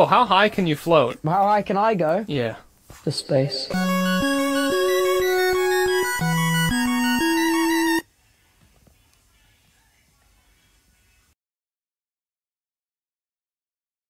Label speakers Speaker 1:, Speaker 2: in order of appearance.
Speaker 1: Oh, how high can you float?
Speaker 2: How high can I go?
Speaker 1: Yeah.
Speaker 2: the space.